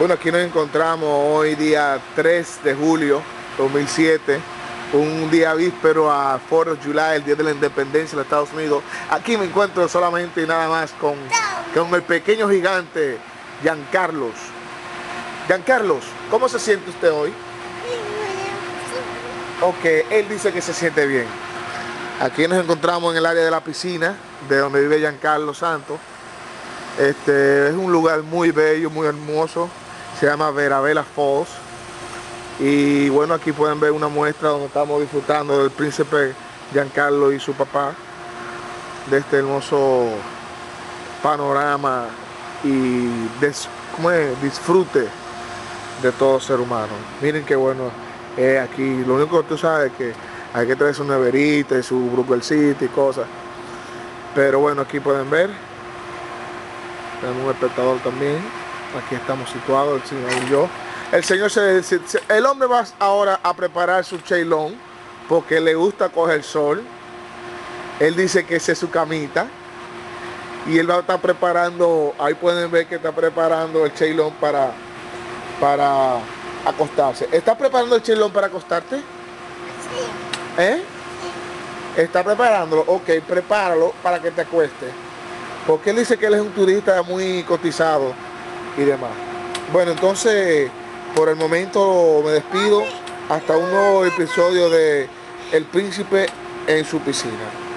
Bueno, aquí nos encontramos hoy día 3 de julio 2007, un día víspero a 4 de July, el día de la independencia de los Estados Unidos. Aquí me encuentro solamente y nada más con, con el pequeño gigante Giancarlos. Giancarlos, ¿cómo se siente usted hoy? Ok, él dice que se siente bien. Aquí nos encontramos en el área de la piscina, de donde vive Giancarlo Santos. Este es un lugar muy bello, muy hermoso. Se llama Veravela Falls. Y bueno, aquí pueden ver una muestra donde estamos disfrutando del príncipe Giancarlo y su papá de este hermoso panorama y disfrute de todo ser humano. Miren qué bueno es aquí. Lo único que tú sabes es que hay que traer su neverita y su City y cosas. Pero bueno, aquí pueden ver. Tenemos un espectador también. Aquí estamos situados, el señor y yo. El señor se, el hombre va ahora a preparar su cheilón porque le gusta coger sol. Él dice que esa es su camita. Y él va a estar preparando, ahí pueden ver que está preparando el cheilón para, para acostarse. ¿Estás preparando el cheilón para acostarte? Sí. ¿Eh? ¿Está preparándolo? Ok, prepáralo para que te acueste. Porque él dice que él es un turista muy cotizado y demás. Bueno, entonces por el momento me despido hasta un nuevo episodio de El Príncipe en su piscina.